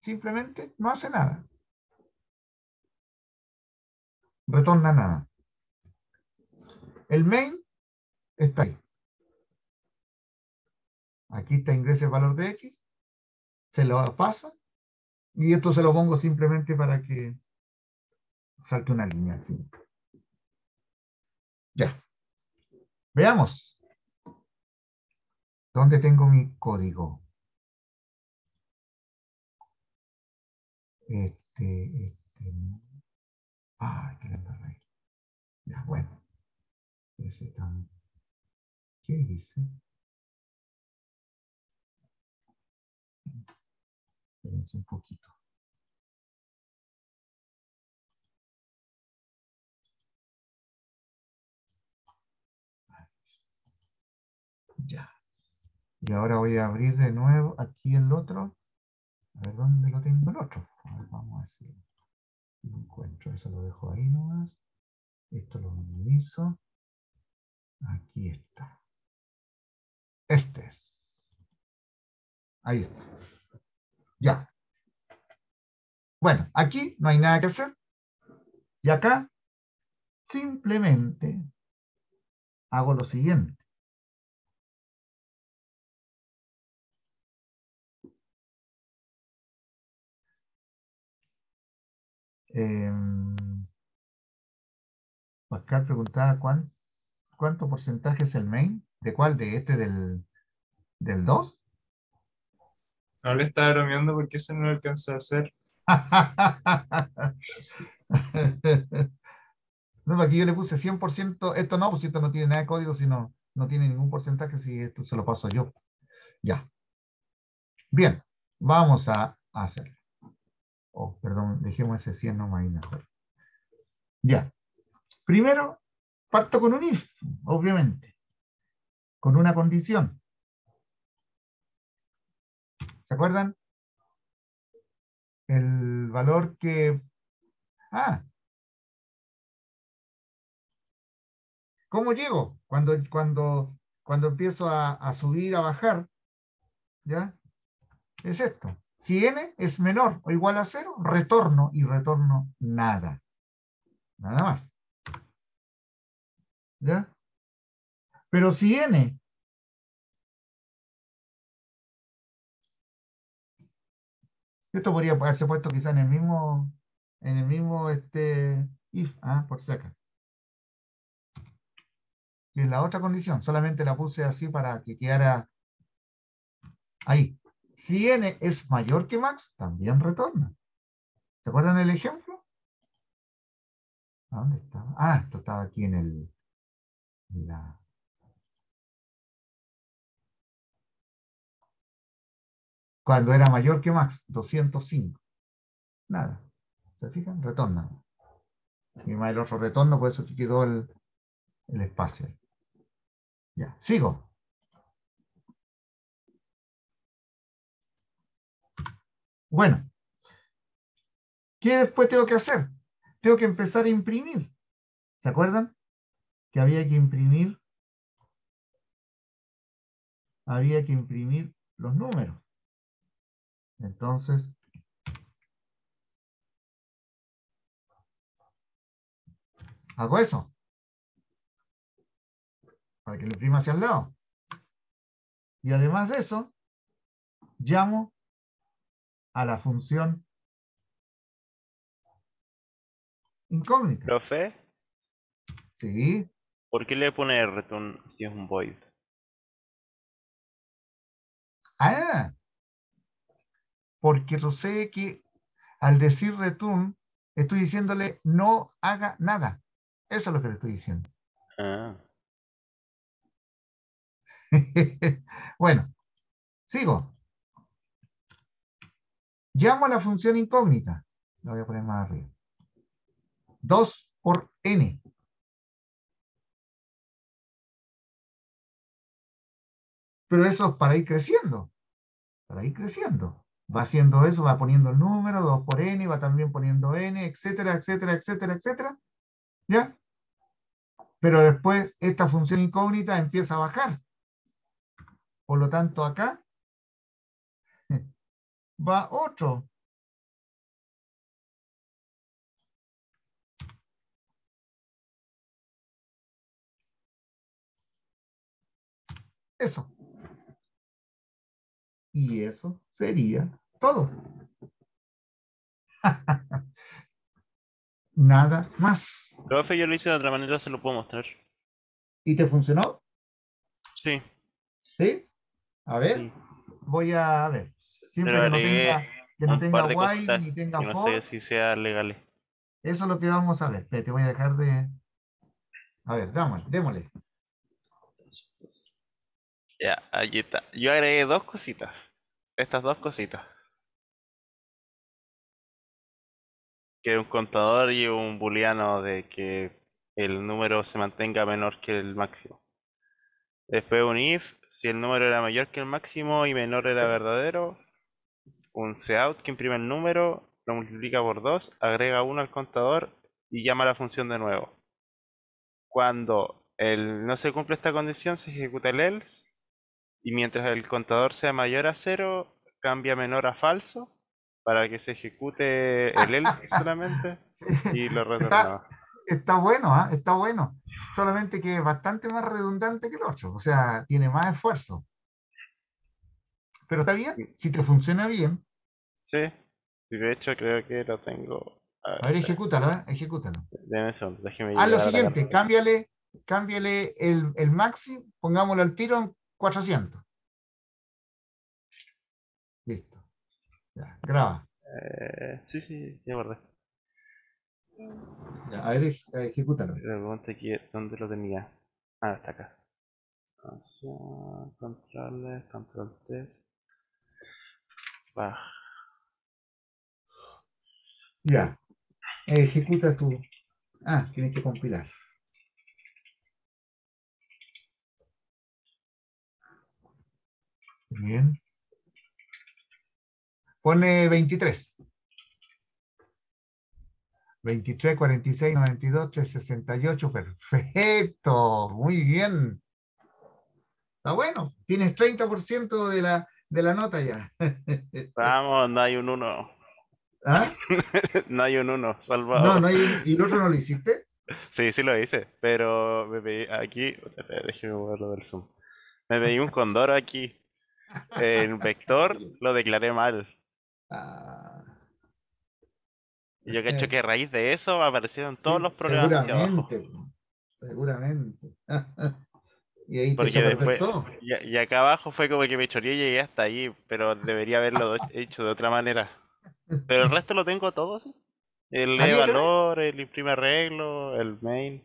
Speaker 1: simplemente no hace nada. Retorna nada. El main está ahí. Aquí está ingresa el valor de X. Se lo pasa. Y esto se lo pongo simplemente para que salte una línea al. Ya. Veamos. ¿Dónde tengo mi código? Este, este. Ay, que. Ya, bueno. Ese tan- ¿Qué hice? Espérense un poquito. Ya. Y ahora voy a abrir de nuevo aquí el otro. A ver dónde lo tengo el otro. A ver, vamos a ver si lo encuentro. Eso lo dejo ahí nomás. Esto lo minimizo. Aquí está. Este es. Ahí está. Ya. Bueno, aquí no hay nada que hacer. Y acá simplemente hago lo siguiente. Em, Pascal preguntaba cuán- cuánto porcentaje es el main. ¿De cuál? ¿De este del, del 2?
Speaker 3: No le estaba bromeando porque ese no lo alcanza a hacer.
Speaker 1: No, aquí yo le puse 100%, esto no, pues esto no tiene nada de código, sino no tiene ningún porcentaje, si esto se lo paso yo. Ya. Bien, vamos a hacerlo. Oh, perdón, dejemos ese 100 nomás ahí mejor. Ya. Primero, parto con un if, obviamente, con una condición. ¿Se acuerdan? El valor que... Ah, ¿Cómo llego? Cuando, cuando, cuando empiezo a, subir, a bajar, ¿ya? Es esto. Si n es menor o igual a cero, retorno y retorno nada. Nada más. ¿Ya? Pero si n esto podría haberse puesto quizá en el mismo, en el mismo este, if, ah, por si acaso. Y en la otra condición, solamente la puse así para que quedara ahí. Si n es mayor que max, también retorna. ¿Se acuerdan el ejemplo? ¿A ¿Dónde estaba? Ah, esto estaba aquí en el... en la- Cuando era mayor que max, 205. Nada. ¿Se fijan? Retorna. Y más el otro retorno, por eso que quedó el, el espacio. Ya, sigo. Bueno, ¿qué después tengo que hacer? Tengo que empezar a imprimir. ¿Se acuerdan? Que había que imprimir. Había que imprimir los números. Entonces, hago eso. Para que lo imprima hacia el lado. Y además de eso, llamo a la función incógnita.
Speaker 2: Profe,
Speaker 1: Sí,
Speaker 2: ¿por qué le pone return si es un void?
Speaker 1: Ah, porque sucede que al decir return, estoy diciéndole no haga nada. Eso es lo que le estoy diciendo.
Speaker 2: Ah,
Speaker 1: bueno, sigo. Llamo a la función incógnita. La voy a poner más arriba. 2 por n. Pero eso es para ir creciendo. Para ir creciendo. Va haciendo eso, va poniendo el número, 2 por n, va también poniendo n, etcétera, etcétera, etcétera, etcétera. ¿Ya? Pero después esta función incógnita empieza a bajar. Por lo tanto, acá va otro. Eso. Y eso sería todo. Nada más.
Speaker 2: profe, yo lo hice de otra manera, se lo puedo mostrar.
Speaker 1: ¿Y te funcionó?
Speaker 2: Sí,
Speaker 1: ¿Sí? A ver,
Speaker 2: sí.
Speaker 1: voy a ver. Siempre
Speaker 2: Pero
Speaker 1: que no tenga, que no tenga
Speaker 2: cositas
Speaker 1: ni tenga
Speaker 2: no
Speaker 1: for,
Speaker 2: sé si sean legales.
Speaker 1: eso es lo que vamos a ver. Espérate, voy a dejar de. A ver, démosle, démosle.
Speaker 2: Ya, aquí está. Yo agregué dos cositas. Estas dos cositas. Que un contador y un booleano de que el número se mantenga menor que el máximo. Después un if, si el número era mayor que el máximo y menor era verdadero, un cout que imprime el número, lo multiplica por 2, agrega 1 al contador y llama a la función de nuevo. Cuando el, no se cumple esta condición, se ejecuta el else y mientras el contador sea mayor a 0, cambia menor a falso para que se ejecute el else solamente y lo retorna.
Speaker 1: Está bueno, ¿ah? está bueno. Solamente que es bastante más redundante que el otro. O sea, tiene más esfuerzo. Pero está bien, si te funciona bien.
Speaker 2: Sí, y de hecho creo que lo tengo.
Speaker 1: A ver, ejecútalo, ¿eh? ejecútalo.
Speaker 2: Eso, déjeme
Speaker 1: Haz lo
Speaker 2: a
Speaker 1: siguiente, cámbiale, cámbiale el, el maxi, pongámoslo al tiro en 400. Ya, graba.
Speaker 2: Eh, sí, sí, ya guardé.
Speaker 1: Ya, a ver, ej- ejecútalo.
Speaker 2: Aquí dónde lo tenía. Ah, está acá. Opción, controles, control test. Baja.
Speaker 1: Ya. Ejecuta tu. Ah, tienes que compilar. Bien. Pone 23. 23, 46, 92, 368. Perfecto. Muy bien. Está bueno. Tienes 30% de la, de la nota ya.
Speaker 2: Vamos, no hay un 1.
Speaker 1: ¿Ah?
Speaker 2: no hay un 1, salvado.
Speaker 1: No, no hay. ¿Y el otro no lo hiciste?
Speaker 2: Sí, sí lo hice, pero me pedí aquí, déjeme moverlo del zoom. Me pedí un condoro aquí. En vector lo declaré mal.
Speaker 1: Ah.
Speaker 2: Y yo cacho que a raíz de eso aparecieron todos los problemas hacia abajo.
Speaker 1: Seguramente, seguramente. y ahí te
Speaker 2: Porque
Speaker 1: perder
Speaker 2: después-. Y, y acá abajo fue como que me choreé y llegué hasta ahí, pero debería haberlo hecho de otra manera. Pero el resto lo tengo todo, sí. El
Speaker 1: ¿Ah,
Speaker 2: lee
Speaker 1: mira?
Speaker 2: valor, el imprime arreglo, el main.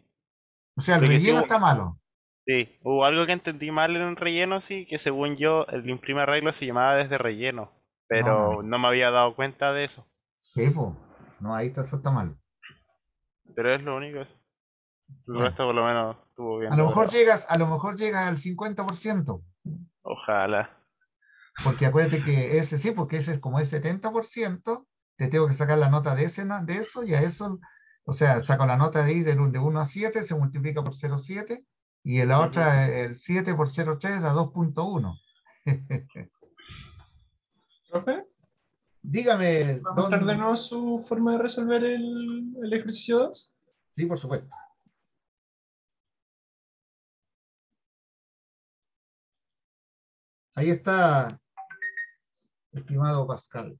Speaker 1: O sea, el
Speaker 2: porque
Speaker 1: relleno está malo.
Speaker 2: Sí, hubo algo que entendí mal en el relleno, sí, que según yo el imprime arreglo se llamaba desde relleno, pero
Speaker 1: No.
Speaker 2: no me había dado cuenta de eso.
Speaker 1: Sí, po. No, ahí está, eso está mal.
Speaker 2: Pero es lo único eso. El
Speaker 1: Bueno.
Speaker 2: resto por lo menos estuvo bien.
Speaker 1: A lo mejor
Speaker 2: logrado.
Speaker 1: llegas, a lo mejor llegas al 50%.
Speaker 2: Ojalá.
Speaker 1: Porque acuérdate que ese sí, porque ese es como es 70%, te tengo que sacar la nota de ese de eso y a eso, o sea, saco la nota de ahí de, un- de 1 a 7, se multiplica por 0,7 y en la otra el 7 por 0,3 da 2.1.
Speaker 3: ¿Profe?
Speaker 1: Dígame,
Speaker 3: ¿Vamos a mostrar de nuevo su forma de resolver el, el ejercicio 2?
Speaker 1: Sí, por supuesto. Ahí está, estimado Pascal.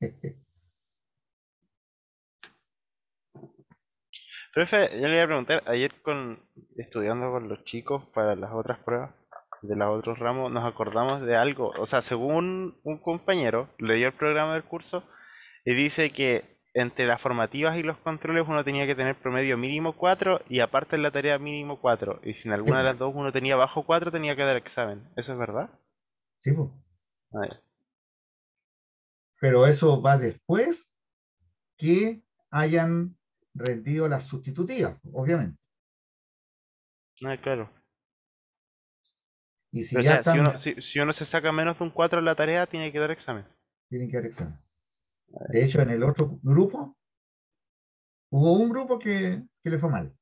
Speaker 2: Profe, yo le iba a preguntar, ayer con estudiando con los chicos para las otras pruebas de los otros ramos, nos acordamos de algo. O sea, según un compañero, leyó el programa del curso y dice que entre las formativas y los controles uno tenía que tener promedio mínimo 4 y aparte en la tarea mínimo 4. Y si en alguna de las dos uno tenía bajo 4, tenía que dar examen. ¿Eso es verdad?
Speaker 1: Sí, po. Pero eso va después que hayan rendido las sustitutivas, obviamente.
Speaker 2: Ah, claro.
Speaker 1: Y si
Speaker 2: o
Speaker 1: ya
Speaker 2: si uno, si, si uno se saca menos de un 4 en la tarea, tiene que dar examen.
Speaker 1: tienen que dar examen. De hecho, en el otro grupo, hubo un grupo que, que le fue mal.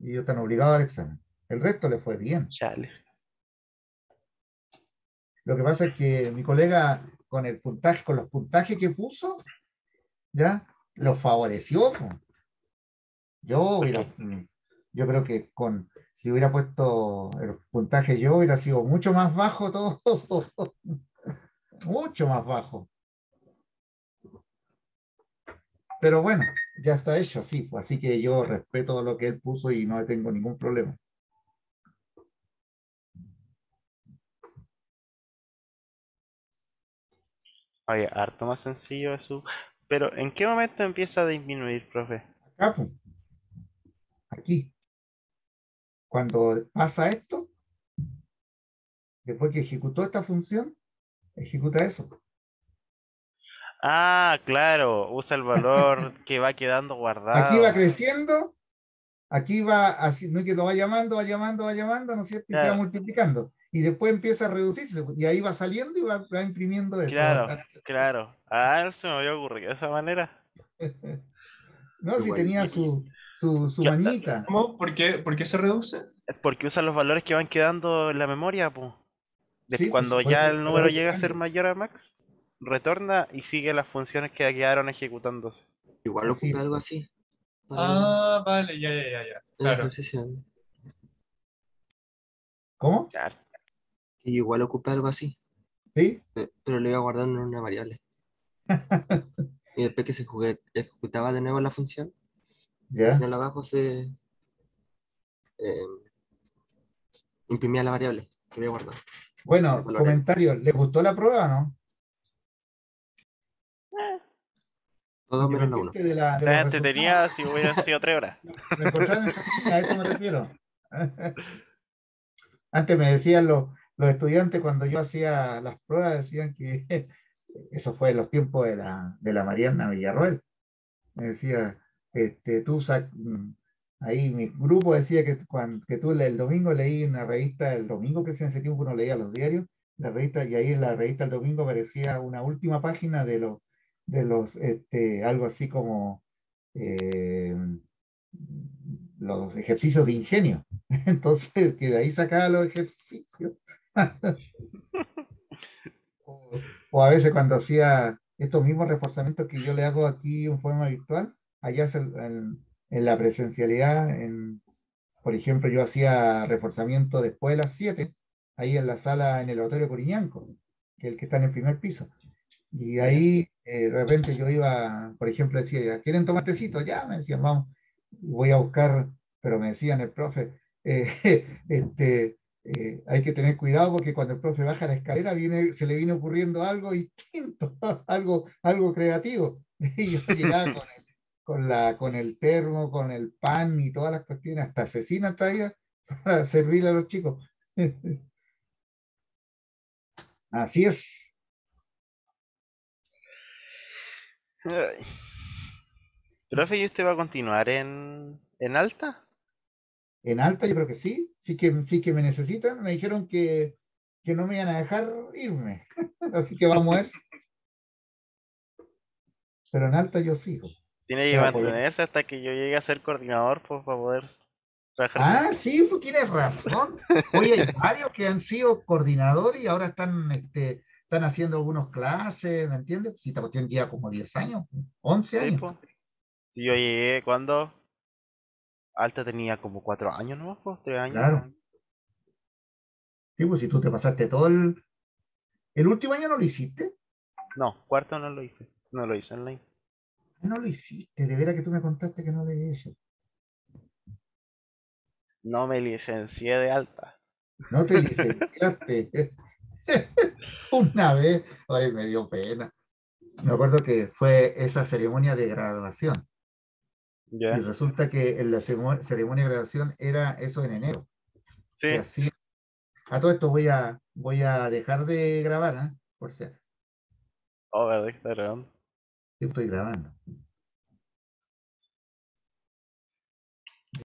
Speaker 1: Y ellos están obligados a dar examen. El resto le fue bien.
Speaker 2: Chale.
Speaker 1: Lo que pasa es que mi colega, con el puntaje, con los puntajes que puso, ya, los favoreció. Yo hubiera, mm, yo creo que con, si hubiera puesto el puntaje yo, hubiera sido mucho más bajo todo. mucho más bajo. Pero bueno, ya está hecho, sí, pues, así que yo respeto lo que él puso y no tengo ningún problema.
Speaker 2: Oye, harto más sencillo eso. Pero, ¿en qué momento empieza a disminuir, profe?
Speaker 1: Acá, po. aquí. Cuando pasa esto, después que ejecutó esta función, ejecuta eso.
Speaker 2: Ah, claro, usa el valor que va quedando guardado.
Speaker 1: Aquí va creciendo, aquí va así, no es que lo va llamando, va llamando, va llamando, ¿no es cierto? Y se va multiplicando. Y después empieza a reducirse, y ahí va saliendo y va, va imprimiendo eso.
Speaker 2: Claro, claro. Ah, se me había ocurrido de esa manera.
Speaker 1: No, si tenía su, su, su mañita.
Speaker 3: ¿Cómo? ¿Por qué, ¿Por qué se reduce?
Speaker 2: Porque usa los valores que van quedando en la memoria, pues.
Speaker 1: Sí,
Speaker 2: cuando ya el número llega a ser mayor a max, retorna y sigue las funciones que quedaron ejecutándose.
Speaker 4: Igual ocupé
Speaker 1: es.
Speaker 4: algo así. para
Speaker 3: Ah, vale, ya, ya, ya, ya. Claro.
Speaker 1: ¿Cómo?
Speaker 2: Claro.
Speaker 4: Y igual ocupé algo así,
Speaker 1: ¿Sí?
Speaker 4: pe- pero lo iba guardando en una variable. Y después que se jugue- ejecutaba de nuevo la función, al
Speaker 1: Ya.
Speaker 4: final abajo se eh, imprimía la variable que había guardado.
Speaker 1: Bueno, comentario, ¿les gustó la prueba o no?
Speaker 4: Todo menos la 1.
Speaker 1: Independiente de la- de
Speaker 2: La tenía si hubieran sido tres horas.
Speaker 1: ¿Me encontraron en esa línea? A eso me refiero. Antes me decían los, los estudiantes cuando yo hacía las pruebas, decían que eso fue en los tiempos de la, de la Mariana Villarroel. Me decía, este, tú sac- mm, ahí mi grupo decía que, cuando, que tú el domingo leí una revista, el domingo que en ese tiempo uno leía los diarios, la revista, y ahí en la revista el domingo aparecía una última página de los, de los, este, algo así como eh, los ejercicios de ingenio. Entonces, que de ahí sacaba los ejercicios. O, o a veces cuando hacía estos mismos reforzamientos que yo le hago aquí en forma virtual, allá se- en, en la presencialidad, en, por ejemplo, yo hacía reforzamiento después de las 7, ahí en la sala, en el Hotel Coriñanco, que es el que está en el primer piso. Y ahí eh, de repente yo iba, por ejemplo, decía, ¿quieren tomar tecito? Ya, me decían, vamos, voy a buscar, pero me decían el profe, eh, este, eh, hay que tener cuidado porque cuando el profe baja la escalera viene, se le viene ocurriendo algo distinto, algo, algo creativo. Y yo llegaba con el, con, la, con el termo, con el pan y todas las cuestiones, hasta asesina traía para servirle a los chicos. Así es.
Speaker 2: Profe, ¿y usted va a continuar en, en alta?
Speaker 1: En alta yo creo que sí, sí que, sí que me necesitan. Me dijeron que, que no me iban a dejar irme, así que vamos a ver. Pero en alta yo sigo.
Speaker 2: Tiene que
Speaker 1: pues.
Speaker 2: mantenerse hasta que yo llegue a ser coordinador pues, para poder trabajar.
Speaker 1: Ah, sí, pues tienes razón. Hoy hay varios que han sido coordinadores y ahora están, este, están haciendo algunas clases, ¿me entiendes? Si esta cuestión lleva como 10 años, 11
Speaker 2: Sí,
Speaker 1: años.
Speaker 2: Si yo llegué cuando Alta tenía como cuatro años, ¿no? Pues, tres años.
Speaker 1: Claro. Sí, pues si tú te pasaste todo el... ¿El último año no lo hiciste?
Speaker 2: No, cuarto no lo hice. No lo hice online.
Speaker 1: No lo hiciste, de veras que tú me contaste que no lo hecho.
Speaker 2: No me licencié de alta.
Speaker 1: No te licenciaste. Una vez, ay, me dio pena. Me acuerdo que fue esa ceremonia de graduación. Y resulta que en la ceremo- ceremonia de graduación era eso en enero.
Speaker 2: Sí.
Speaker 1: A todo esto voy a, voy a dejar de grabar, ¿ah? Por si
Speaker 2: Oh, verdad, está grabando.
Speaker 1: estoy grabando.